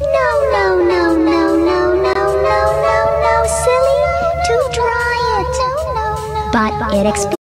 No, no, no, no, no, no, no, no, no, silly. To dry it. No, no, no. But it explains.